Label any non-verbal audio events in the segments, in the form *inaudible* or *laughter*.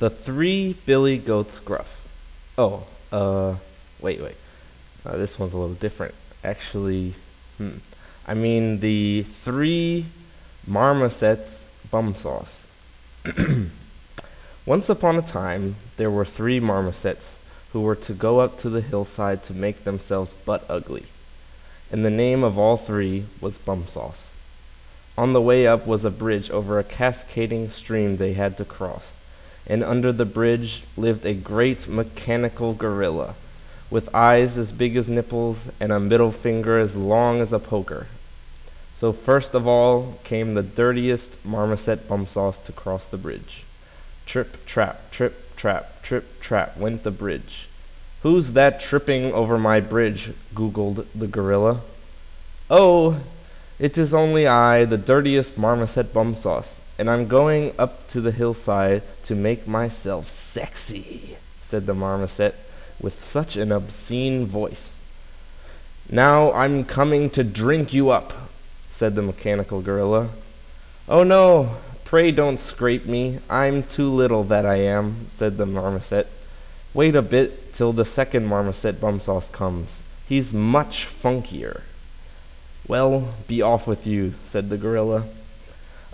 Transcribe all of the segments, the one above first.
The Three Billy Goats Gruff. Oh, uh, wait, wait. Uh, this one's a little different. Actually, hmm. I mean the Three Marmosets Bum Sauce. *clears throat* Once upon a time, there were three marmosets who were to go up to the hillside to make themselves butt ugly. And the name of all three was Bum Sauce. On the way up was a bridge over a cascading stream they had to cross and under the bridge lived a great mechanical gorilla, with eyes as big as nipples and a middle finger as long as a poker. So first of all came the dirtiest marmoset bum sauce to cross the bridge. Trip, trap, trip, trap, trip, trap went the bridge. Who's that tripping over my bridge? googled the gorilla. Oh, it is only I, the dirtiest marmoset bum sauce, and I'm going up to the hillside to make myself sexy, said the marmoset with such an obscene voice. Now I'm coming to drink you up, said the mechanical gorilla. Oh no, pray don't scrape me. I'm too little, that I am, said the marmoset. Wait a bit till the second marmoset bum sauce comes. He's much funkier. Well, be off with you, said the gorilla.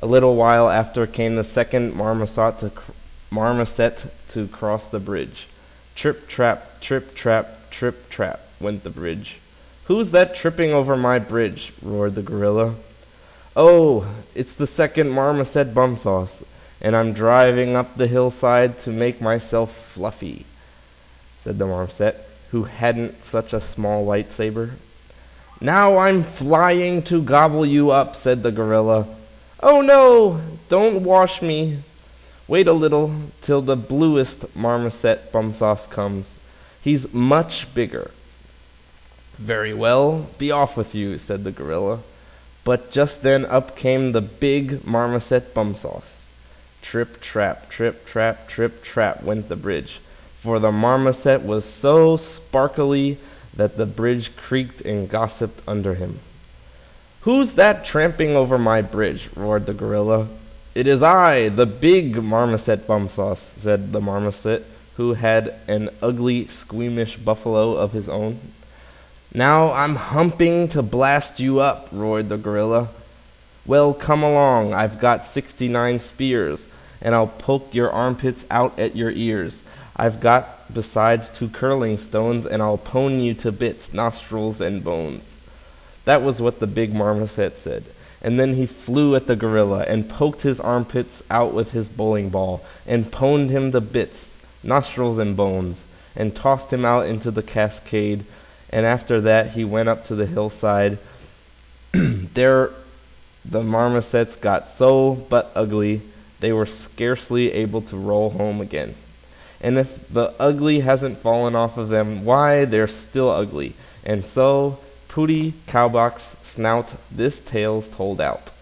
A little while after came the second marmoset to, marmoset to cross the bridge. Trip, trap, trip, trap, trip, trap, went the bridge. Who's that tripping over my bridge? roared the gorilla. Oh, it's the second marmoset bum sauce, and I'm driving up the hillside to make myself fluffy, said the marmoset, who hadn't such a small lightsaber. Now I'm flying to gobble you up, said the gorilla. Oh no, don't wash me. Wait a little till the bluest marmoset bum sauce comes. He's much bigger. Very well, be off with you, said the gorilla. But just then up came the big marmoset bum sauce. Trip, trap, trip, trap, trip, trap went the bridge, for the marmoset was so sparkly that the bridge creaked and gossiped under him. Who's that tramping over my bridge? roared the gorilla. It is I, the big marmoset bum sauce, said the marmoset, who had an ugly, squeamish buffalo of his own. Now I'm humping to blast you up, roared the gorilla. Well, come along, I've got sixty-nine spears, and I'll poke your armpits out at your ears. I've got besides two curling stones, and I'll pwn you to bits, nostrils, and bones. That was what the big marmoset said. And then he flew at the gorilla and poked his armpits out with his bowling ball and pwned him to bits, nostrils and bones, and tossed him out into the cascade. And after that he went up to the hillside. *clears throat* there the marmosets got so butt ugly they were scarcely able to roll home again. And if the ugly hasn't fallen off of them, why, they're still ugly. And so Pootie Cowbox Snout this tale's told out.